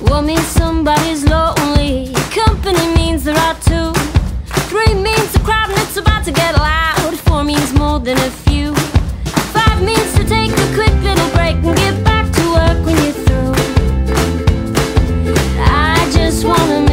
One means somebody's lonely. Company means there are two. Three means a crowd and it's about to get loud. Four means more than a few. Five means to take a quick little break and get back to work when you're through. I just wanna